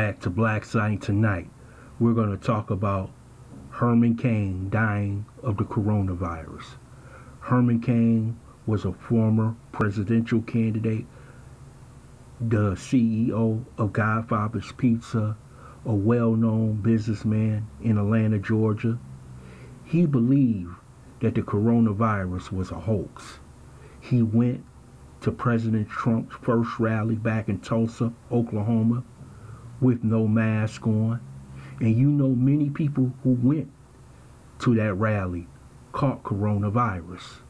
Back to Blacksite tonight. We're going to talk about Herman Cain dying of the coronavirus. Herman Cain was a former presidential candidate, the CEO of Godfather's Pizza, a well-known businessman in Atlanta, Georgia. He believed that the coronavirus was a hoax. He went to President Trump's first rally back in Tulsa, Oklahoma, with no mask on. And you know many people who went to that rally caught coronavirus.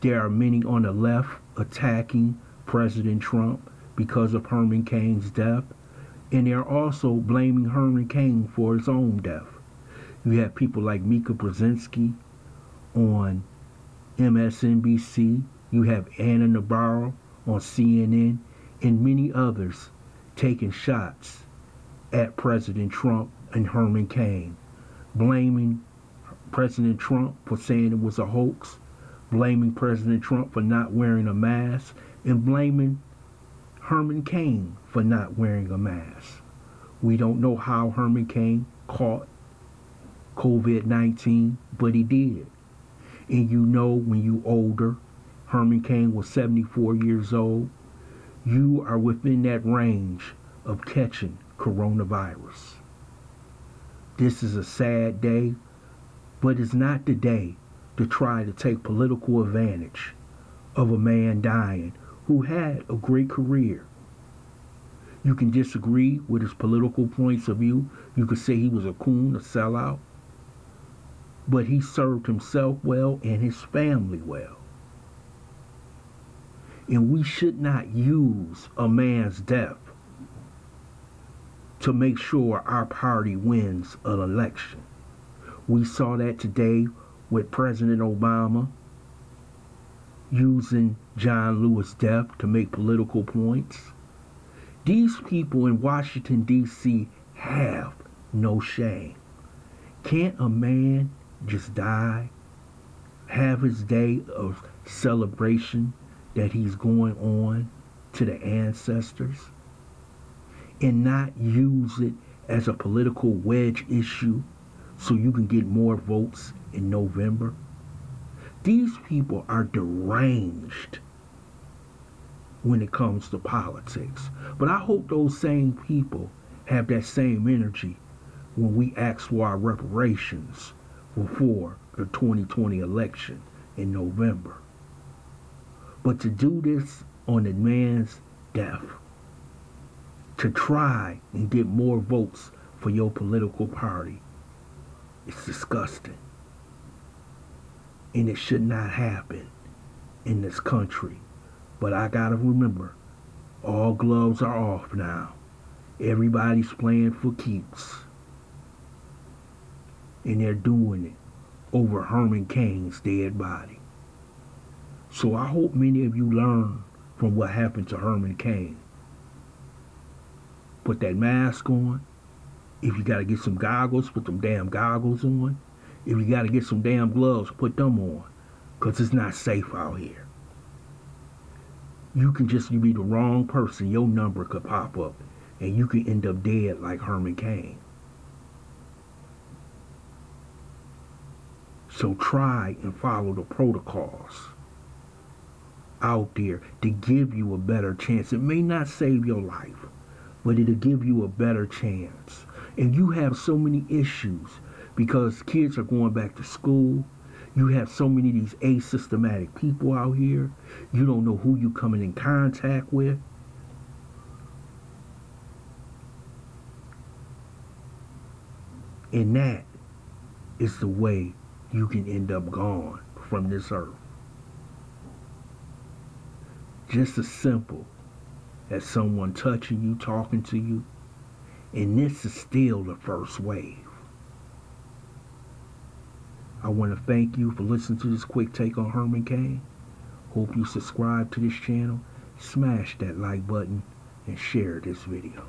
There are many on the left attacking President Trump because of Herman Cain's death, and they're also blaming Herman Cain for his own death. You have people like Mika Brzezinski on MSNBC, you have Ana Navarro on CNN, and many others taking shots at President Trump and Herman Cain, blaming President Trump for saying it was a hoax, blaming President Trump for not wearing a mask, and blaming Herman Cain for not wearing a mask. We don't know how Herman Cain caught COVID-19, but he did. And you know when you older, Herman Cain was 74 years old, you are within that range of catching coronavirus. This is a sad day but it's not the day to try to take political advantage of a man dying who had a great career. You can disagree with his political points of view. You could say he was a coon, a sellout. But he served himself well and his family well. And we should not use a man's death to make sure our party wins an election. We saw that today with President Obama using John Lewis' death to make political points. These people in Washington, D.C. have no shame. Can't a man just die, have his day of celebration that he's going on to the ancestors, and not use it as a political wedge issue so you can get more votes in November. These people are deranged when it comes to politics. But I hope those same people have that same energy when we ask for our reparations before the 2020 election in November. But to do this on a man's death, to try and get more votes for your political party, it's disgusting. And it should not happen in this country. But I gotta remember, all gloves are off now. Everybody's playing for keeps. And they're doing it over Herman Cain's dead body. So I hope many of you learn from what happened to Herman Cain. Put that mask on, if you got to get some goggles, put them damn goggles on. If you got to get some damn gloves, put them on. Because it's not safe out here. You can just be the wrong person. Your number could pop up. And you can end up dead like Herman Cain. So try and follow the protocols out there to give you a better chance. It may not save your life, but it'll give you a better chance. And you have so many issues because kids are going back to school. You have so many of these asymptomatic people out here. You don't know who you're coming in contact with. And that is the way you can end up gone from this earth. Just as simple as someone touching you, talking to you, and this is still the first wave. I want to thank you for listening to this quick take on Herman Cain. Hope you subscribe to this channel, smash that like button, and share this video.